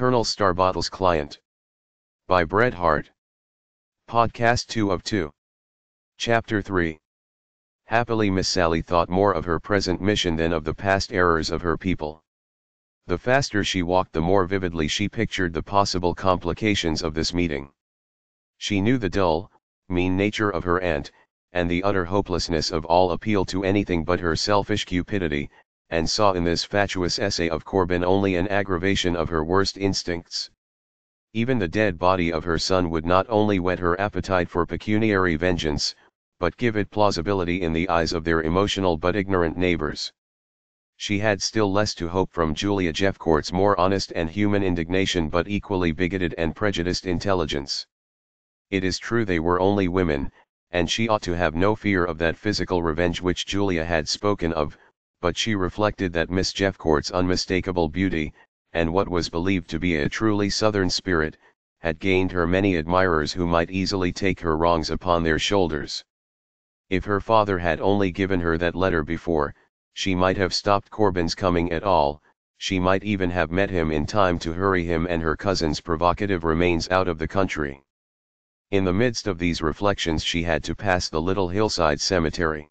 Colonel Starbottle's Client. By Bret Harte. Podcast 2 of 2. Chapter 3. Happily Miss Sally thought more of her present mission than of the past errors of her people. The faster she walked the more vividly she pictured the possible complications of this meeting. She knew the dull, mean nature of her aunt, and the utter hopelessness of all appeal to anything but her selfish cupidity, and saw in this fatuous essay of Corbin only an aggravation of her worst instincts. Even the dead body of her son would not only whet her appetite for pecuniary vengeance, but give it plausibility in the eyes of their emotional but ignorant neighbors. She had still less to hope from Julia Jeffcourt's more honest and human indignation but equally bigoted and prejudiced intelligence. It is true they were only women, and she ought to have no fear of that physical revenge which Julia had spoken of, but she reflected that Miss Jeffcourt's unmistakable beauty, and what was believed to be a truly southern spirit, had gained her many admirers who might easily take her wrongs upon their shoulders. If her father had only given her that letter before, she might have stopped Corbin's coming at all, she might even have met him in time to hurry him and her cousin's provocative remains out of the country. In the midst of these reflections she had to pass the little hillside cemetery.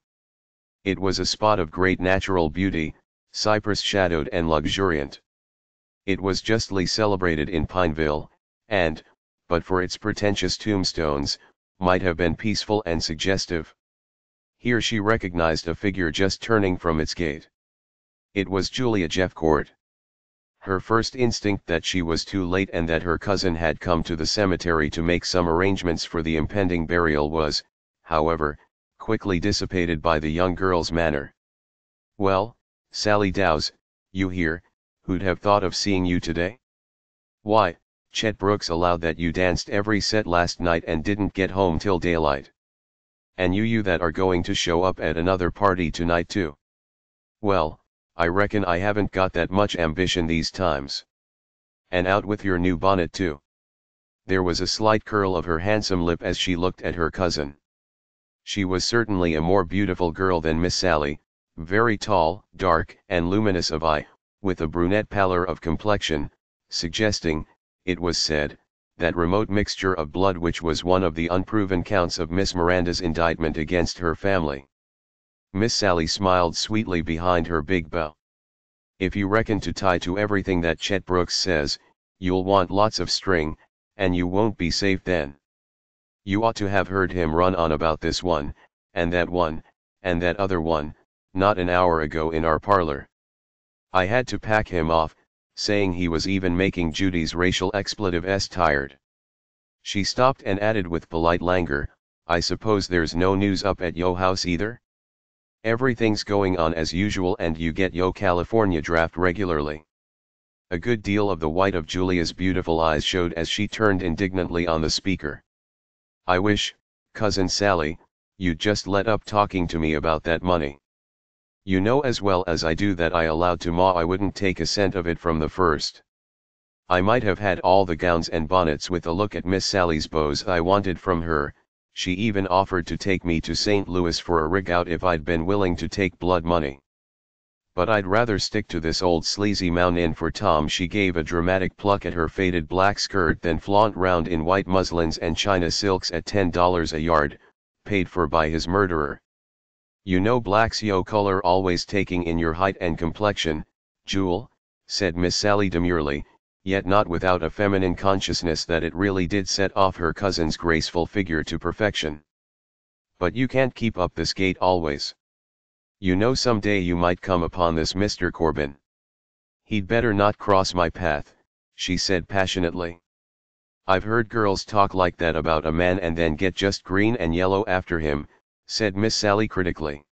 It was a spot of great natural beauty, cypress shadowed and luxuriant. It was justly celebrated in Pineville, and, but for its pretentious tombstones, might have been peaceful and suggestive. Here she recognized a figure just turning from its gate. It was Julia Jeffcourt. Her first instinct that she was too late and that her cousin had come to the cemetery to make some arrangements for the impending burial was, however, quickly dissipated by the young girl's manner. Well, Sally Dows, you here, who'd have thought of seeing you today? Why, Chet Brooks allowed that you danced every set last night and didn't get home till daylight. And you you that are going to show up at another party tonight too. Well, I reckon I haven't got that much ambition these times. And out with your new bonnet too. There was a slight curl of her handsome lip as she looked at her cousin. She was certainly a more beautiful girl than Miss Sally, very tall, dark, and luminous of eye, with a brunette pallor of complexion, suggesting, it was said, that remote mixture of blood which was one of the unproven counts of Miss Miranda's indictment against her family. Miss Sally smiled sweetly behind her big bow. If you reckon to tie to everything that Chet Brooks says, you'll want lots of string, and you won't be safe then. You ought to have heard him run on about this one, and that one, and that other one, not an hour ago in our parlor. I had to pack him off, saying he was even making Judy's racial expletive s tired. She stopped and added with polite languor, I suppose there's no news up at yo house either? Everything's going on as usual and you get yo California draft regularly. A good deal of the white of Julia's beautiful eyes showed as she turned indignantly on the speaker. I wish, cousin Sally, you'd just let up talking to me about that money. You know as well as I do that I allowed to Ma I wouldn't take a cent of it from the first. I might have had all the gowns and bonnets with a look at Miss Sally's bows I wanted from her, she even offered to take me to St. Louis for a rig out if I'd been willing to take blood money. But I'd rather stick to this old sleazy Mount Inn for Tom she gave a dramatic pluck at her faded black skirt than flaunt round in white muslins and china silks at $10 a yard, paid for by his murderer. You know black's yo color always taking in your height and complexion, Jewel, said Miss Sally demurely, yet not without a feminine consciousness that it really did set off her cousin's graceful figure to perfection. But you can't keep up this gait always. You know some day you might come upon this Mr. Corbin. He'd better not cross my path, she said passionately. I've heard girls talk like that about a man and then get just green and yellow after him, said Miss Sally critically.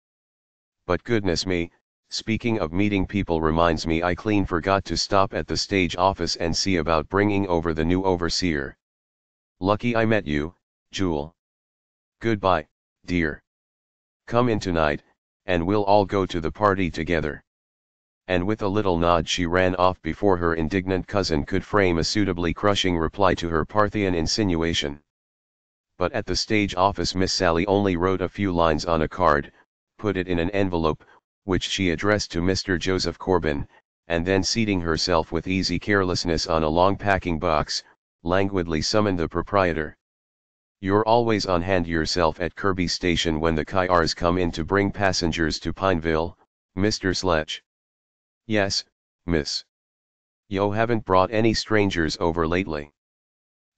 But goodness me, speaking of meeting people reminds me I clean forgot to stop at the stage office and see about bringing over the new overseer. Lucky I met you, Jewel. Goodbye, dear. Come in tonight, and we'll all go to the party together. And with a little nod she ran off before her indignant cousin could frame a suitably crushing reply to her Parthian insinuation. But at the stage office Miss Sally only wrote a few lines on a card, put it in an envelope, which she addressed to Mr. Joseph Corbin, and then seating herself with easy carelessness on a long packing box, languidly summoned the proprietor. You're always on hand yourself at Kirby Station when the Kyars come in to bring passengers to Pineville, Mr. Sledge. Yes, miss. Yo haven't brought any strangers over lately.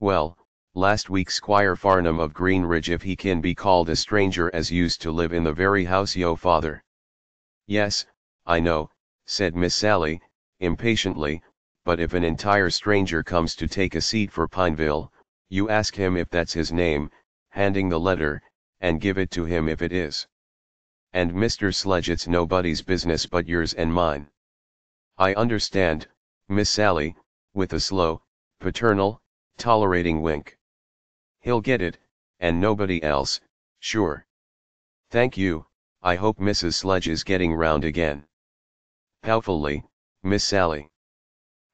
Well, last week Squire Farnham of Greenridge if he can be called a stranger as used to live in the very house yo father. Yes, I know, said Miss Sally, impatiently, but if an entire stranger comes to take a seat for Pineville, you ask him if that's his name, handing the letter, and give it to him if it is. And Mr. Sledge it's nobody's business but yours and mine. I understand, Miss Sally, with a slow, paternal, tolerating wink. He'll get it, and nobody else, sure. Thank you, I hope Mrs. Sledge is getting round again. Powerfully, Miss Sally.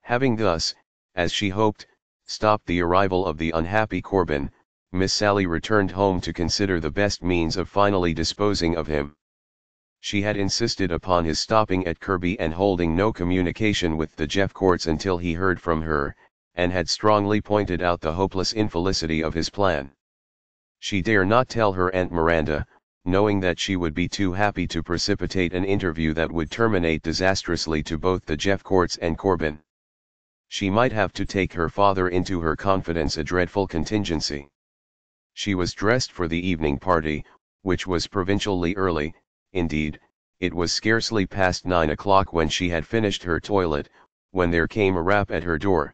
Having thus, as she hoped, stopped the arrival of the unhappy Corbin, Miss Sally returned home to consider the best means of finally disposing of him. She had insisted upon his stopping at Kirby and holding no communication with the Jeffcourts until he heard from her, and had strongly pointed out the hopeless infelicity of his plan. She dare not tell her Aunt Miranda, knowing that she would be too happy to precipitate an interview that would terminate disastrously to both the Jeffcourts and Corbin. She might have to take her father into her confidence a dreadful contingency. She was dressed for the evening party, which was provincially early, indeed, it was scarcely past nine o'clock when she had finished her toilet, when there came a rap at her door.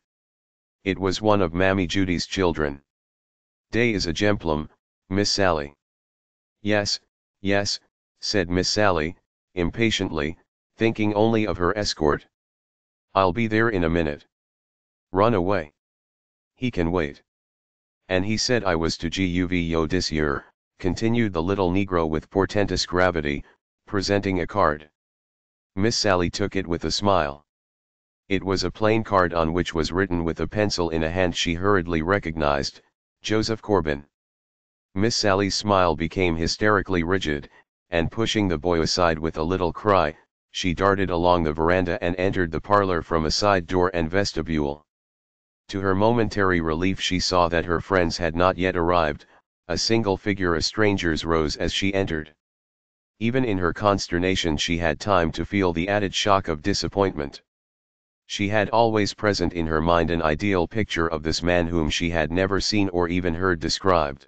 It was one of Mammy Judy's children. Day is a gemplum, Miss Sally. Yes, yes, said Miss Sally, impatiently, thinking only of her escort. I'll be there in a minute. Run away. He can wait. And he said I was to GUV yo this year, continued the little negro with portentous gravity, presenting a card. Miss Sally took it with a smile. It was a plain card on which was written with a pencil in a hand she hurriedly recognized, Joseph Corbin. Miss Sally's smile became hysterically rigid, and pushing the boy aside with a little cry, she darted along the veranda and entered the parlor from a side door and vestibule. To her momentary relief she saw that her friends had not yet arrived, a single figure of strangers rose as she entered. Even in her consternation she had time to feel the added shock of disappointment. She had always present in her mind an ideal picture of this man whom she had never seen or even heard described.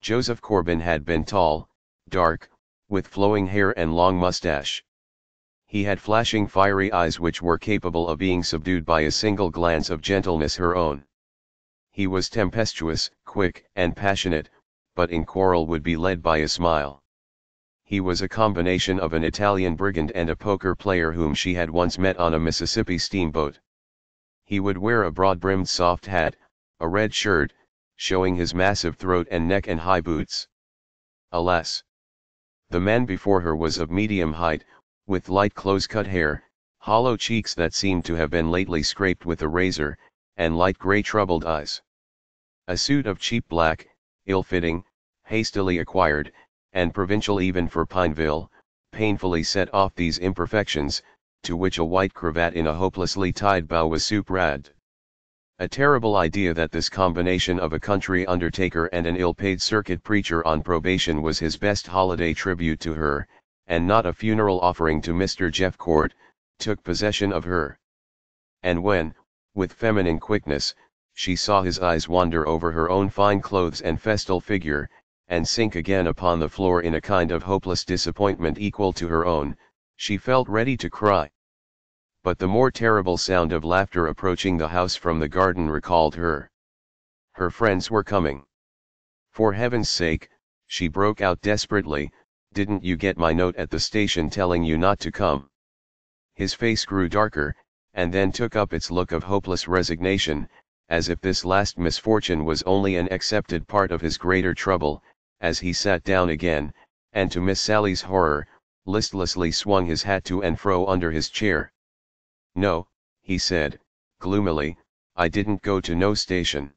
Joseph Corbin had been tall, dark, with flowing hair and long mustache. He had flashing fiery eyes which were capable of being subdued by a single glance of gentleness her own. He was tempestuous, quick, and passionate, but in quarrel would be led by a smile he was a combination of an Italian brigand and a poker player whom she had once met on a Mississippi steamboat. He would wear a broad-brimmed soft hat, a red shirt, showing his massive throat and neck and high boots. Alas! The man before her was of medium height, with light close-cut hair, hollow cheeks that seemed to have been lately scraped with a razor, and light grey troubled eyes. A suit of cheap black, ill-fitting, hastily acquired, and provincial even for Pineville, painfully set off these imperfections, to which a white cravat in a hopelessly tied bow was superadded. A terrible idea that this combination of a country undertaker and an ill-paid circuit preacher on probation was his best holiday tribute to her, and not a funeral offering to Mr. Jeffcourt, took possession of her. And when, with feminine quickness, she saw his eyes wander over her own fine clothes and festal figure, and sink again upon the floor in a kind of hopeless disappointment equal to her own, she felt ready to cry. But the more terrible sound of laughter approaching the house from the garden recalled her. Her friends were coming. For heaven's sake, she broke out desperately, didn't you get my note at the station telling you not to come? His face grew darker, and then took up its look of hopeless resignation, as if this last misfortune was only an accepted part of his greater trouble, as he sat down again, and to Miss Sally's horror, listlessly swung his hat to and fro under his chair. No, he said, gloomily, I didn't go to no station.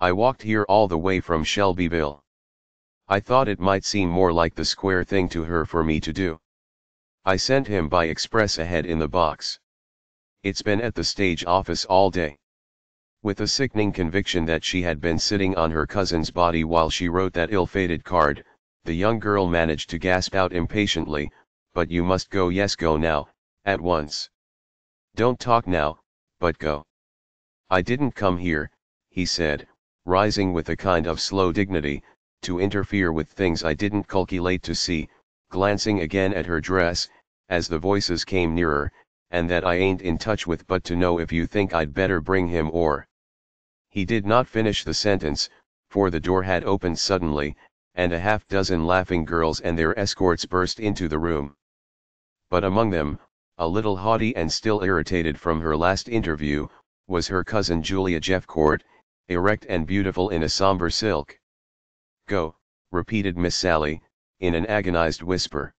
I walked here all the way from Shelbyville. I thought it might seem more like the square thing to her for me to do. I sent him by express ahead in the box. It's been at the stage office all day. With a sickening conviction that she had been sitting on her cousin's body while she wrote that ill-fated card, the young girl managed to gasp out impatiently, but you must go yes go now, at once. Don't talk now, but go. I didn't come here, he said, rising with a kind of slow dignity, to interfere with things I didn't calculate to see, glancing again at her dress, as the voices came nearer, and that I ain't in touch with but to know if you think I'd better bring him or. He did not finish the sentence, for the door had opened suddenly, and a half dozen laughing girls and their escorts burst into the room. But among them, a little haughty and still irritated from her last interview, was her cousin Julia Jeffcourt, erect and beautiful in a somber silk. Go, repeated Miss Sally, in an agonized whisper.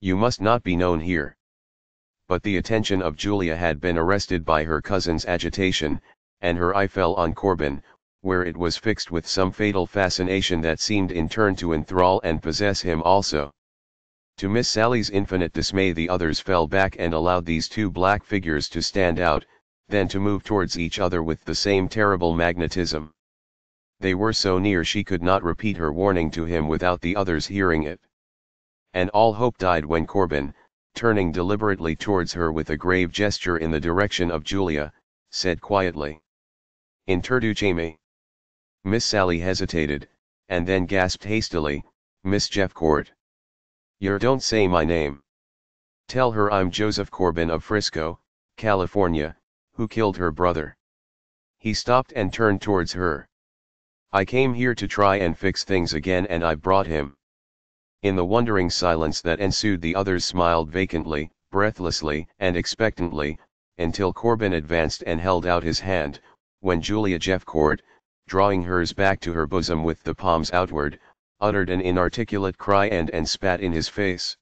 You must not be known here but the attention of Julia had been arrested by her cousin's agitation, and her eye fell on Corbin, where it was fixed with some fatal fascination that seemed in turn to enthrall and possess him also. To Miss Sally's infinite dismay the others fell back and allowed these two black figures to stand out, then to move towards each other with the same terrible magnetism. They were so near she could not repeat her warning to him without the others hearing it. And all hope died when Corbin, turning deliberately towards her with a grave gesture in the direction of Julia, said quietly. Introduceme. Miss Sally hesitated, and then gasped hastily, Miss Jeffcourt. Yer don't say my name. Tell her I'm Joseph Corbin of Frisco, California, who killed her brother. He stopped and turned towards her. I came here to try and fix things again and I brought him. In the wondering silence that ensued the others smiled vacantly, breathlessly and expectantly, until Corbin advanced and held out his hand, when Julia Jeffcourt, drawing hers back to her bosom with the palms outward, uttered an inarticulate cry and and spat in his face.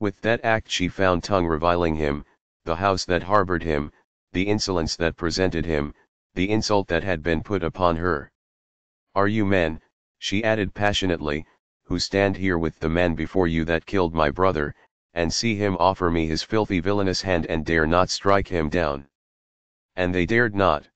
With that act she found tongue reviling him, the house that harbored him, the insolence that presented him, the insult that had been put upon her. Are you men, she added passionately, who stand here with the man before you that killed my brother, and see him offer me his filthy villainous hand and dare not strike him down. And they dared not.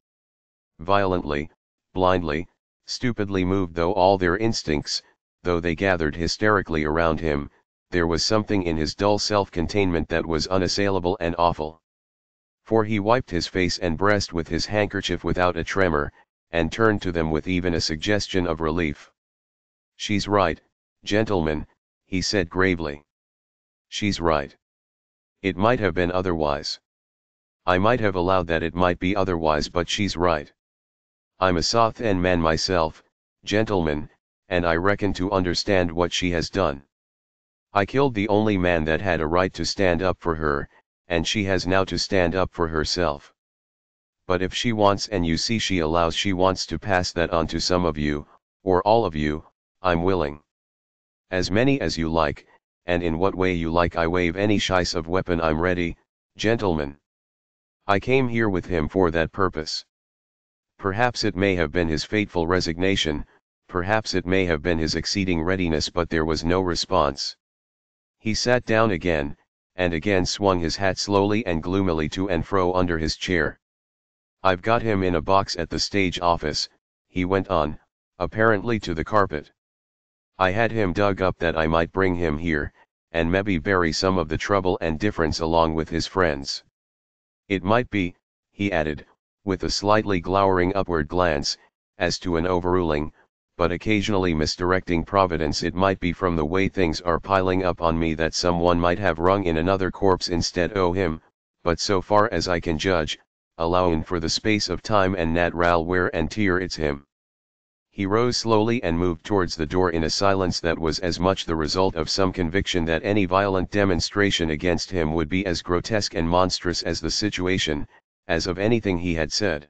Violently, blindly, stupidly moved though all their instincts, though they gathered hysterically around him, there was something in his dull self-containment that was unassailable and awful. For he wiped his face and breast with his handkerchief without a tremor, and turned to them with even a suggestion of relief. She's right, Gentlemen, he said gravely. She's right. It might have been otherwise. I might have allowed that it might be otherwise but she's right. I'm a South End man myself, gentlemen, and I reckon to understand what she has done. I killed the only man that had a right to stand up for her, and she has now to stand up for herself. But if she wants and you see she allows she wants to pass that on to some of you, or all of you, I'm willing. As many as you like, and in what way you like I waive any shice of weapon I'm ready, gentlemen. I came here with him for that purpose. Perhaps it may have been his fateful resignation, perhaps it may have been his exceeding readiness but there was no response. He sat down again, and again swung his hat slowly and gloomily to and fro under his chair. I've got him in a box at the stage office, he went on, apparently to the carpet. I had him dug up that I might bring him here, and maybe bury some of the trouble and difference along with his friends. It might be, he added, with a slightly glowering upward glance, as to an overruling, but occasionally misdirecting providence it might be from the way things are piling up on me that someone might have rung in another corpse instead o' him, but so far as I can judge, allowin' for the space of time and nat'ral wear and tear it's him. He rose slowly and moved towards the door in a silence that was as much the result of some conviction that any violent demonstration against him would be as grotesque and monstrous as the situation, as of anything he had said.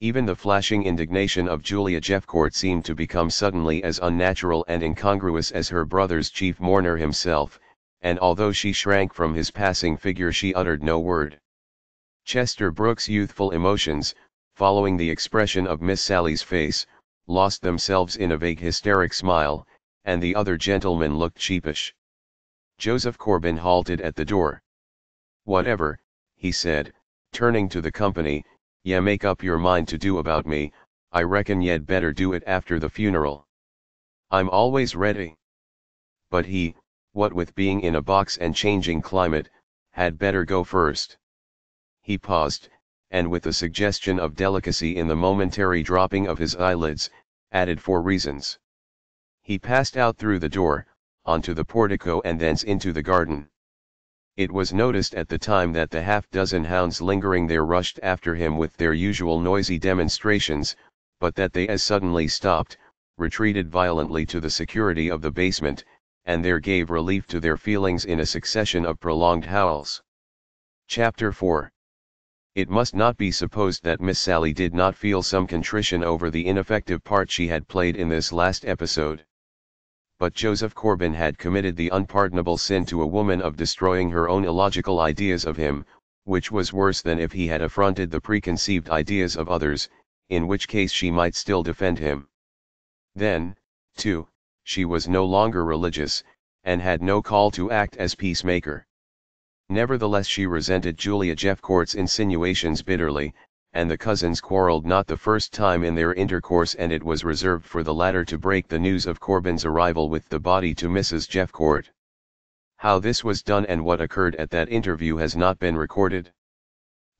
Even the flashing indignation of Julia Jeffcourt seemed to become suddenly as unnatural and incongruous as her brother's chief mourner himself, and although she shrank from his passing figure she uttered no word. Chester Brooks' youthful emotions, following the expression of Miss Sally's face, lost themselves in a vague hysteric smile, and the other gentlemen looked sheepish. Joseph Corbin halted at the door. Whatever, he said, turning to the company, ye make up your mind to do about me, I reckon ye'd better do it after the funeral. I'm always ready. But he, what with being in a box and changing climate, had better go first. He paused, and with a suggestion of delicacy in the momentary dropping of his eyelids, added four reasons. He passed out through the door, onto the portico and thence into the garden. It was noticed at the time that the half dozen hounds lingering there rushed after him with their usual noisy demonstrations, but that they as suddenly stopped, retreated violently to the security of the basement, and there gave relief to their feelings in a succession of prolonged howls. Chapter 4 It must not be supposed that Miss Sally did not feel some contrition over the ineffective part she had played in this last episode. But Joseph Corbin had committed the unpardonable sin to a woman of destroying her own illogical ideas of him, which was worse than if he had affronted the preconceived ideas of others, in which case she might still defend him. Then, too, she was no longer religious, and had no call to act as peacemaker. Nevertheless she resented Julia Jeffcourt's insinuations bitterly, and the cousins quarreled not the first time in their intercourse and it was reserved for the latter to break the news of Corbin's arrival with the body to Mrs. Jeffcourt. How this was done and what occurred at that interview has not been recorded.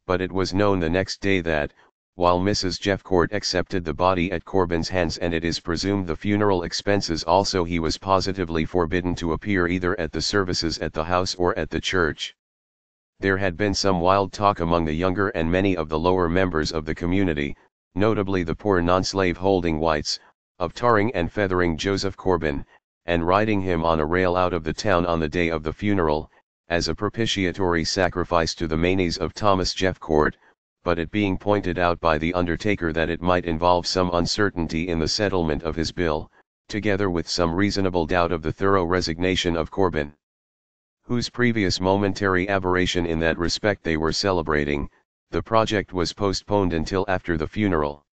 But it was known the next day that, while Mrs. Jeffcourt accepted the body at Corbin's hands and it is presumed the funeral expenses also he was positively forbidden to appear either at the services at the house or at the church. There had been some wild talk among the younger and many of the lower members of the community, notably the poor non-slave holding whites, of tarring and feathering Joseph Corbin, and riding him on a rail out of the town on the day of the funeral, as a propitiatory sacrifice to the manes of Thomas Jeffcourt, but it being pointed out by the undertaker that it might involve some uncertainty in the settlement of his bill, together with some reasonable doubt of the thorough resignation of Corbin. Whose previous momentary aberration in that respect they were celebrating, the project was postponed until after the funeral.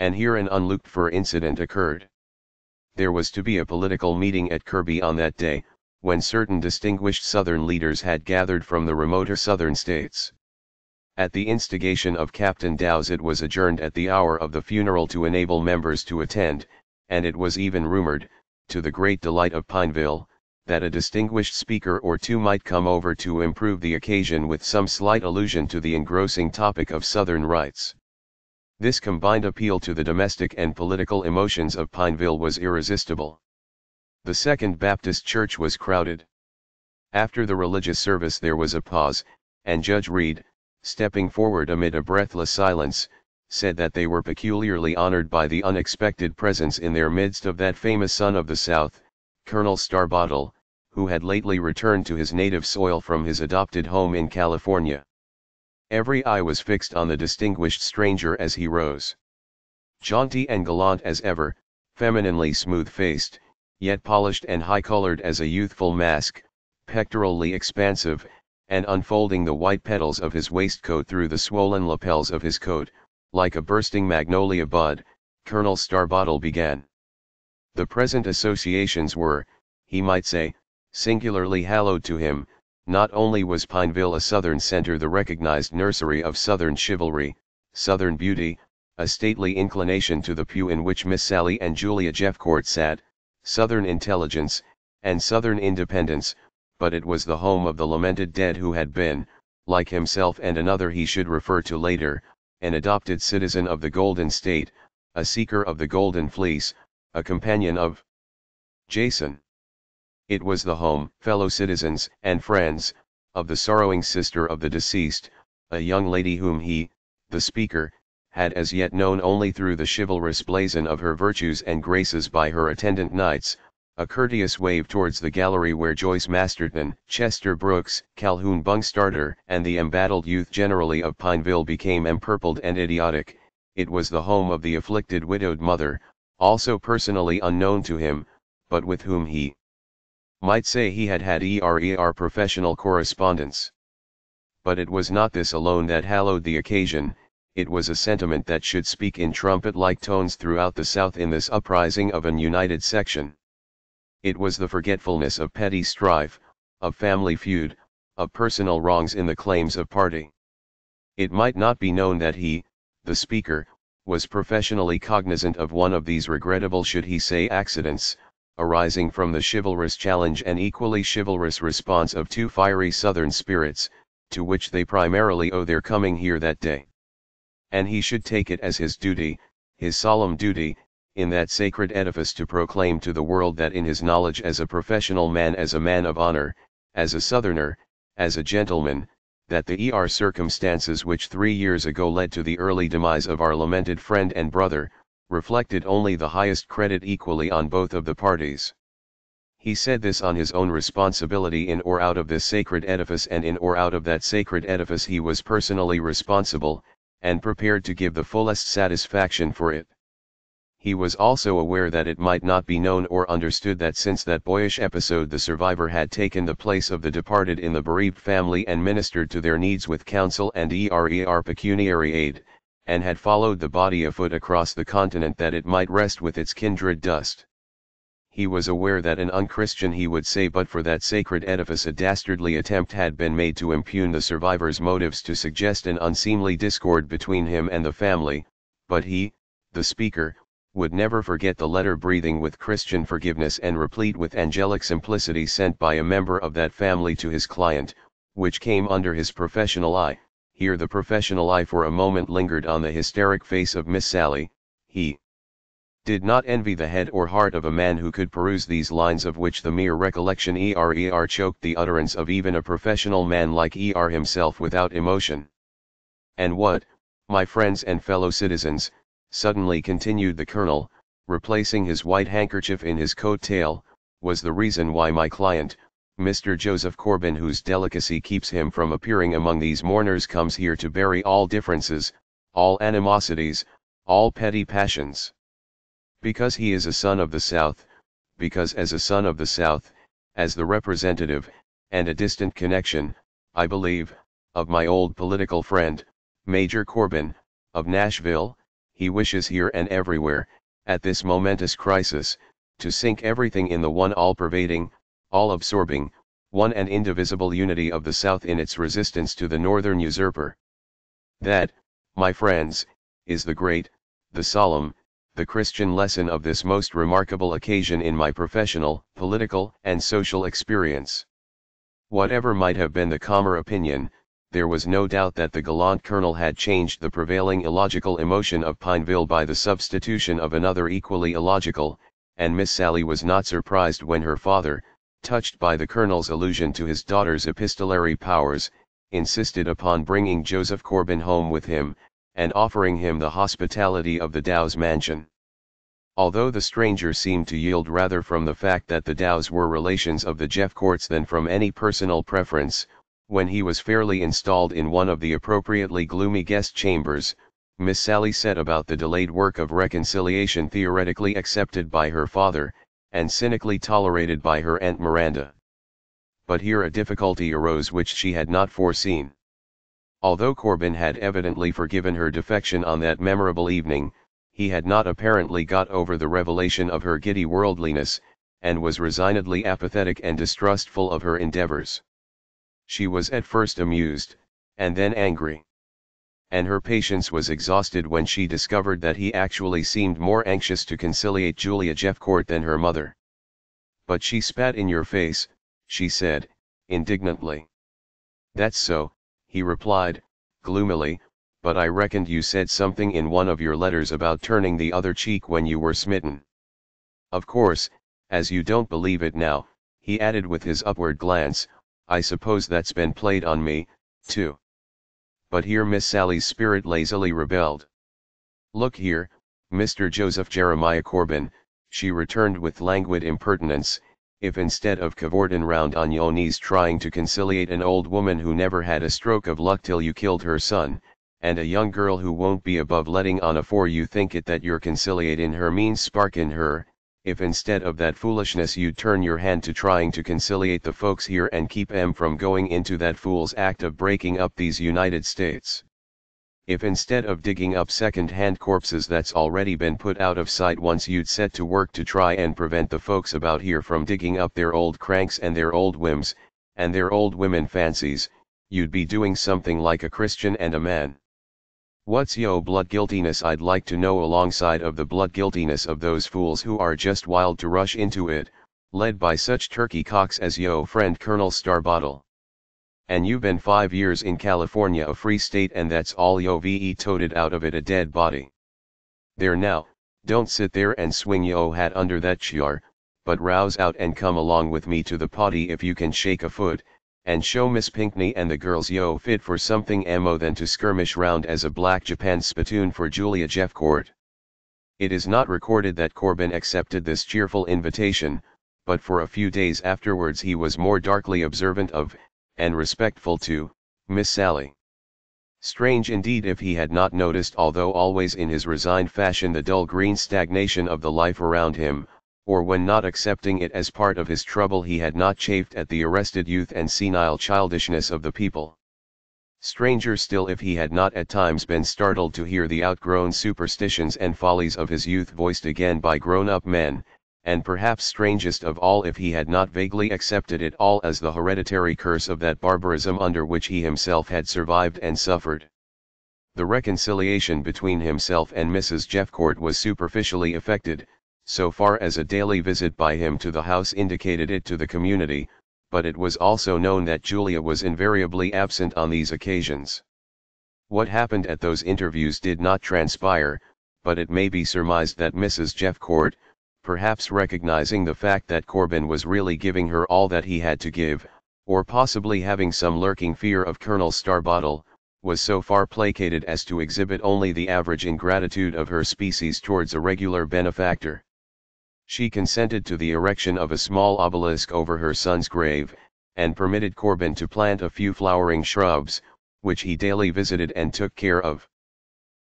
And here an unlooked for incident occurred. There was to be a political meeting at Kirby on that day, when certain distinguished Southern leaders had gathered from the remoter Southern states. At the instigation of Captain Dows it was adjourned at the hour of the funeral to enable members to attend, and it was even rumored, to the great delight of Pineville, that a distinguished speaker or two might come over to improve the occasion with some slight allusion to the engrossing topic of Southern rights. This combined appeal to the domestic and political emotions of Pineville was irresistible. The Second Baptist Church was crowded. After the religious service there was a pause, and Judge Reed, stepping forward amid a breathless silence, said that they were peculiarly honored by the unexpected presence in their midst of that famous son of the South, Colonel Starbottle, who had lately returned to his native soil from his adopted home in California. Every eye was fixed on the distinguished stranger as he rose. Jaunty and gallant as ever, femininely smooth-faced, yet polished and high-colored as a youthful mask, pectorally expansive, and unfolding the white petals of his waistcoat through the swollen lapels of his coat, like a bursting magnolia bud, Colonel Starbottle began. The present associations were, he might say, singularly hallowed to him, not only was Pineville a Southern center the recognized nursery of Southern chivalry, Southern beauty, a stately inclination to the pew in which Miss Sally and Julia Jeffcourt sat, Southern intelligence, and Southern independence, but it was the home of the lamented dead who had been, like himself and another he should refer to later, an adopted citizen of the Golden State, a seeker of the Golden Fleece, a companion of Jason. It was the home, fellow citizens, and friends, of the sorrowing sister of the deceased, a young lady whom he, the speaker, had as yet known only through the chivalrous blazon of her virtues and graces by her attendant knights, a courteous wave towards the gallery where Joyce Masterton, Chester Brooks, Calhoun Bungstarter, and the embattled youth generally of Pineville became empurpled and idiotic, it was the home of the afflicted widowed mother, also personally unknown to him, but with whom he might say he had had ERER professional correspondence. But it was not this alone that hallowed the occasion, it was a sentiment that should speak in trumpet-like tones throughout the South in this uprising of an united section. It was the forgetfulness of petty strife, of family feud, of personal wrongs in the claims of party. It might not be known that he, the speaker, was professionally cognizant of one of these regrettable should he say accidents, arising from the chivalrous challenge and equally chivalrous response of two fiery southern spirits, to which they primarily owe their coming here that day. And he should take it as his duty, his solemn duty, in that sacred edifice to proclaim to the world that in his knowledge as a professional man as a man of honor, as a southerner, as a gentleman, that the ER circumstances which three years ago led to the early demise of our lamented friend and brother, reflected only the highest credit equally on both of the parties. He said this on his own responsibility in or out of this sacred edifice and in or out of that sacred edifice he was personally responsible, and prepared to give the fullest satisfaction for it. He was also aware that it might not be known or understood that since that boyish episode the survivor had taken the place of the departed in the bereaved family and ministered to their needs with counsel and ERER pecuniary aid, and had followed the body afoot across the continent that it might rest with its kindred dust. He was aware that an unchristian he would say but for that sacred edifice a dastardly attempt had been made to impugn the survivor's motives to suggest an unseemly discord between him and the family, but he, the speaker, would never forget the letter breathing with Christian forgiveness and replete with angelic simplicity sent by a member of that family to his client, which came under his professional eye, here the professional eye for a moment lingered on the hysteric face of Miss Sally, he did not envy the head or heart of a man who could peruse these lines of which the mere recollection er er choked the utterance of even a professional man like er himself without emotion. And what, my friends and fellow citizens, suddenly continued the colonel, replacing his white handkerchief in his coat tail, was the reason why my client, Mr. Joseph Corbin whose delicacy keeps him from appearing among these mourners comes here to bury all differences, all animosities, all petty passions. Because he is a son of the South, because as a son of the South, as the representative, and a distant connection, I believe, of my old political friend, Major Corbin, of Nashville, he wishes here and everywhere, at this momentous crisis, to sink everything in the one all-pervading, all-absorbing, one and indivisible unity of the South in its resistance to the Northern usurper. That, my friends, is the great, the solemn, the Christian lesson of this most remarkable occasion in my professional, political, and social experience. Whatever might have been the calmer opinion, there was no doubt that the gallant colonel had changed the prevailing illogical emotion of Pineville by the substitution of another equally illogical, and Miss Sally was not surprised when her father, touched by the colonel's allusion to his daughter's epistolary powers, insisted upon bringing Joseph Corbin home with him, and offering him the hospitality of the Dows mansion. Although the stranger seemed to yield rather from the fact that the Dows were relations of the Jeffcourts than from any personal preference, when he was fairly installed in one of the appropriately gloomy guest chambers, Miss Sally set about the delayed work of reconciliation theoretically accepted by her father, and cynically tolerated by her Aunt Miranda. But here a difficulty arose which she had not foreseen. Although Corbin had evidently forgiven her defection on that memorable evening, he had not apparently got over the revelation of her giddy worldliness, and was resignedly apathetic and distrustful of her endeavors. She was at first amused, and then angry. And her patience was exhausted when she discovered that he actually seemed more anxious to conciliate Julia Jeffcourt than her mother. But she spat in your face, she said, indignantly. That's so, he replied, gloomily, but I reckoned you said something in one of your letters about turning the other cheek when you were smitten. Of course, as you don't believe it now, he added with his upward glance, I suppose that's been played on me, too but here Miss Sally's spirit lazily rebelled. Look here, Mr. Joseph Jeremiah Corbin, she returned with languid impertinence, if instead of cavorting round on your knees trying to conciliate an old woman who never had a stroke of luck till you killed her son, and a young girl who won't be above letting on afore you think it that you're conciliating her means spark in her, if instead of that foolishness you'd turn your hand to trying to conciliate the folks here and keep em from going into that fool's act of breaking up these United States. If instead of digging up second-hand corpses that's already been put out of sight once you'd set to work to try and prevent the folks about here from digging up their old cranks and their old whims, and their old women fancies, you'd be doing something like a Christian and a man. What's yo blood guiltiness I'd like to know alongside of the blood guiltiness of those fools who are just wild to rush into it, led by such turkey cocks as yo friend Colonel Starbottle. And you been five years in California a free state and that's all yo ve toted out of it a dead body. There now, don't sit there and swing yo hat under that chair, but rouse out and come along with me to the potty if you can shake a foot, and show Miss Pinkney and the girls yo fit for something ammo than to skirmish round as a black Japan spittoon for Julia Jeffcourt. It is not recorded that Corbin accepted this cheerful invitation, but for a few days afterwards he was more darkly observant of, and respectful to, Miss Sally. Strange indeed if he had not noticed although always in his resigned fashion the dull green stagnation of the life around him, or when not accepting it as part of his trouble he had not chafed at the arrested youth and senile childishness of the people. Stranger still if he had not at times been startled to hear the outgrown superstitions and follies of his youth voiced again by grown-up men, and perhaps strangest of all if he had not vaguely accepted it all as the hereditary curse of that barbarism under which he himself had survived and suffered. The reconciliation between himself and Mrs. Jeffcourt was superficially effected, so far as a daily visit by him to the house indicated it to the community, but it was also known that Julia was invariably absent on these occasions. What happened at those interviews did not transpire, but it may be surmised that Mrs. Jeffcourt, perhaps recognizing the fact that Corbin was really giving her all that he had to give, or possibly having some lurking fear of Colonel Starbottle, was so far placated as to exhibit only the average ingratitude of her species towards a regular benefactor. She consented to the erection of a small obelisk over her son's grave, and permitted Corbin to plant a few flowering shrubs, which he daily visited and took care of.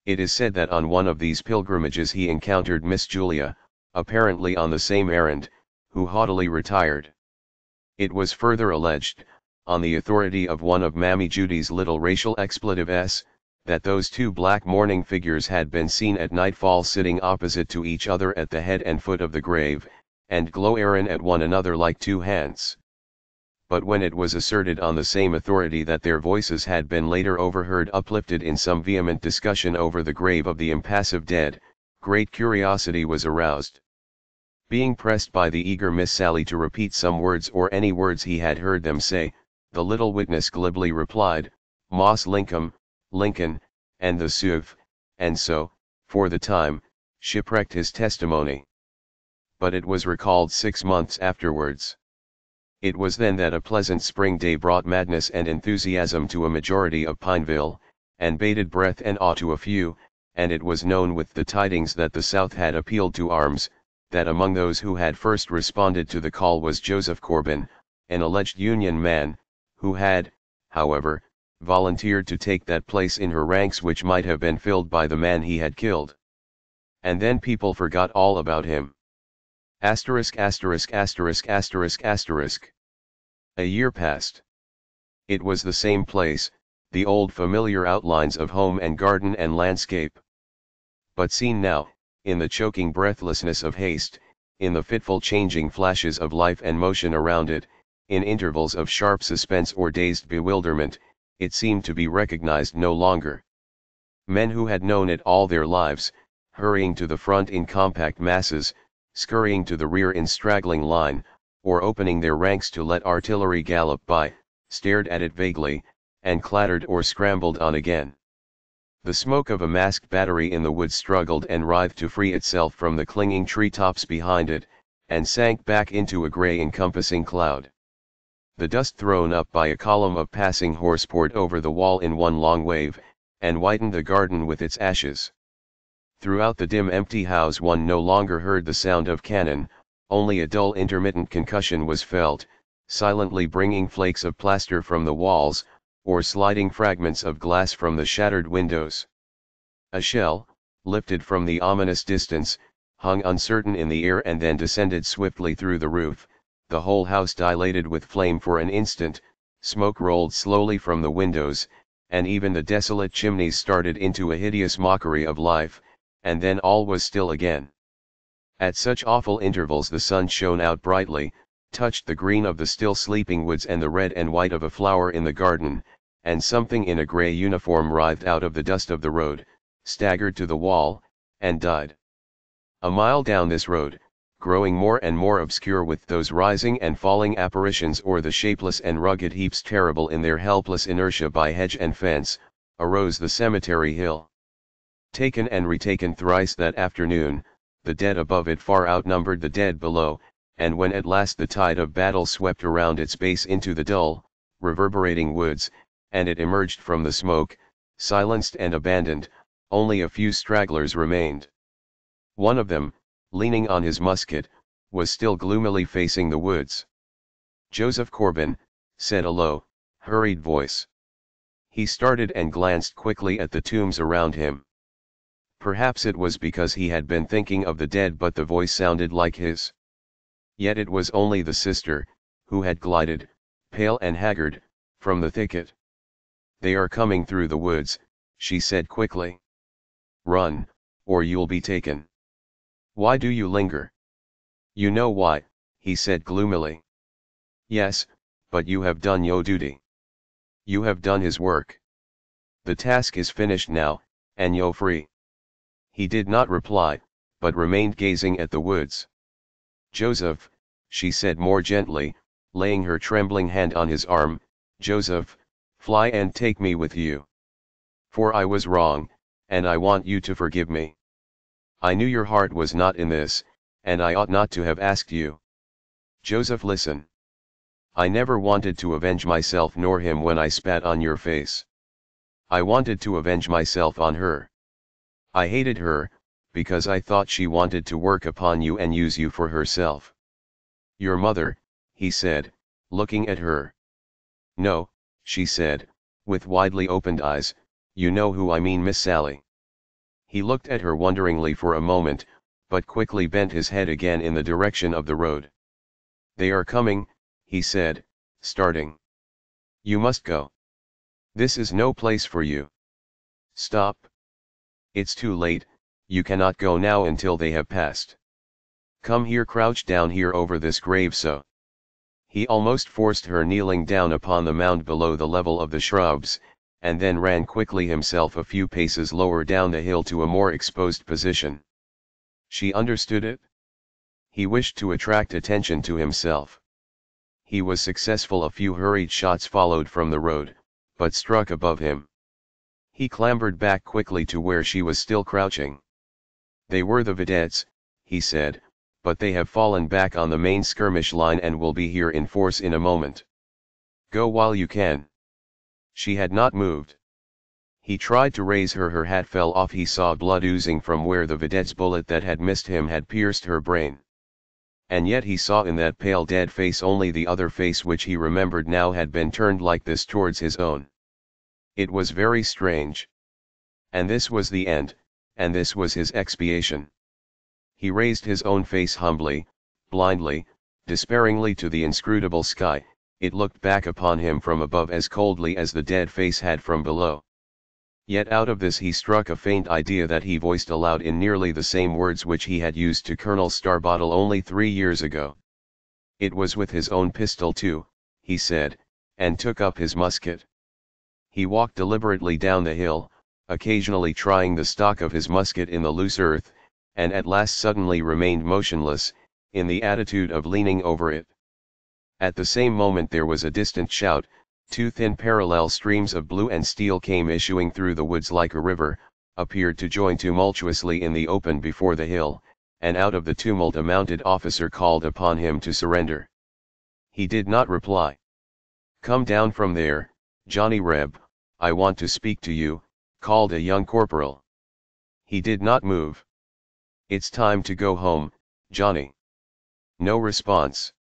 It is said that on one of these pilgrimages he encountered Miss Julia, apparently on the same errand, who haughtily retired. It was further alleged, on the authority of one of Mammy Judy's little racial expletives, that those two black mourning figures had been seen at nightfall sitting opposite to each other at the head and foot of the grave, and glowering at one another like two hands. But when it was asserted on the same authority that their voices had been later overheard uplifted in some vehement discussion over the grave of the impassive dead, great curiosity was aroused. Being pressed by the eager Miss Sally to repeat some words or any words he had heard them say, the little witness glibly replied, Moss Lincoln, Lincoln, and the Suv, and so, for the time, shipwrecked his testimony. But it was recalled six months afterwards. It was then that a pleasant spring day brought madness and enthusiasm to a majority of Pineville, and bated breath and awe to a few, and it was known with the tidings that the South had appealed to arms, that among those who had first responded to the call was Joseph Corbin, an alleged Union man, who had, however, volunteered to take that place in her ranks which might have been filled by the man he had killed. And then people forgot all about him. Asterisk asterisk asterisk asterisk asterisk. A year passed. It was the same place, the old familiar outlines of home and garden and landscape. But seen now, in the choking breathlessness of haste, in the fitful changing flashes of life and motion around it, in intervals of sharp suspense or dazed bewilderment, it seemed to be recognized no longer. Men who had known it all their lives, hurrying to the front in compact masses, scurrying to the rear in straggling line, or opening their ranks to let artillery gallop by, stared at it vaguely, and clattered or scrambled on again. The smoke of a masked battery in the woods struggled and writhed to free itself from the clinging treetops behind it, and sank back into a gray encompassing cloud. The dust thrown up by a column of passing horse poured over the wall in one long wave, and whitened the garden with its ashes. Throughout the dim empty house one no longer heard the sound of cannon, only a dull intermittent concussion was felt, silently bringing flakes of plaster from the walls, or sliding fragments of glass from the shattered windows. A shell, lifted from the ominous distance, hung uncertain in the air and then descended swiftly through the roof, the whole house dilated with flame for an instant, smoke rolled slowly from the windows, and even the desolate chimneys started into a hideous mockery of life, and then all was still again. At such awful intervals the sun shone out brightly, touched the green of the still sleeping woods and the red and white of a flower in the garden, and something in a grey uniform writhed out of the dust of the road, staggered to the wall, and died. A mile down this road, growing more and more obscure with those rising and falling apparitions or the shapeless and rugged heaps terrible in their helpless inertia by hedge and fence, arose the cemetery hill. Taken and retaken thrice that afternoon, the dead above it far outnumbered the dead below, and when at last the tide of battle swept around its base into the dull, reverberating woods, and it emerged from the smoke, silenced and abandoned, only a few stragglers remained. One of them, leaning on his musket, was still gloomily facing the woods. Joseph Corbin, said a low, hurried voice. He started and glanced quickly at the tombs around him. Perhaps it was because he had been thinking of the dead but the voice sounded like his. Yet it was only the sister, who had glided, pale and haggard, from the thicket. They are coming through the woods, she said quickly. Run, or you'll be taken. Why do you linger? You know why, he said gloomily. Yes, but you have done your duty. You have done his work. The task is finished now, and you're free. He did not reply, but remained gazing at the woods. Joseph, she said more gently, laying her trembling hand on his arm, Joseph, fly and take me with you. For I was wrong, and I want you to forgive me. I knew your heart was not in this, and I ought not to have asked you. Joseph listen. I never wanted to avenge myself nor him when I spat on your face. I wanted to avenge myself on her. I hated her, because I thought she wanted to work upon you and use you for herself. Your mother, he said, looking at her. No, she said, with widely opened eyes, you know who I mean Miss Sally. He looked at her wonderingly for a moment, but quickly bent his head again in the direction of the road. They are coming, he said, starting. You must go. This is no place for you. Stop. It's too late, you cannot go now until they have passed. Come here crouch down here over this grave so. He almost forced her kneeling down upon the mound below the level of the shrubs, and then ran quickly himself a few paces lower down the hill to a more exposed position. She understood it. He wished to attract attention to himself. He was successful a few hurried shots followed from the road, but struck above him. He clambered back quickly to where she was still crouching. They were the vedettes, he said, but they have fallen back on the main skirmish line and will be here in force in a moment. Go while you can. She had not moved. He tried to raise her her hat fell off he saw blood oozing from where the vedette's bullet that had missed him had pierced her brain. And yet he saw in that pale dead face only the other face which he remembered now had been turned like this towards his own. It was very strange. And this was the end, and this was his expiation. He raised his own face humbly, blindly, despairingly to the inscrutable sky, it looked back upon him from above as coldly as the dead face had from below. Yet out of this he struck a faint idea that he voiced aloud in nearly the same words which he had used to Colonel Starbottle only three years ago. It was with his own pistol too, he said, and took up his musket. He walked deliberately down the hill, occasionally trying the stock of his musket in the loose earth, and at last suddenly remained motionless, in the attitude of leaning over it. At the same moment there was a distant shout, two thin parallel streams of blue and steel came issuing through the woods like a river, appeared to join tumultuously in the open before the hill, and out of the tumult a mounted officer called upon him to surrender. He did not reply. Come down from there, Johnny Reb, I want to speak to you, called a young corporal. He did not move. It's time to go home, Johnny. No response.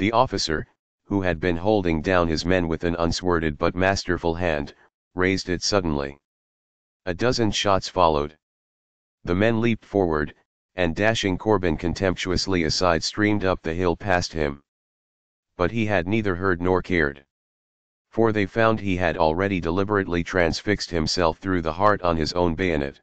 The officer, who had been holding down his men with an unsworded but masterful hand, raised it suddenly. A dozen shots followed. The men leaped forward, and dashing Corbin contemptuously aside streamed up the hill past him. But he had neither heard nor cared for they found he had already deliberately transfixed himself through the heart on his own bayonet.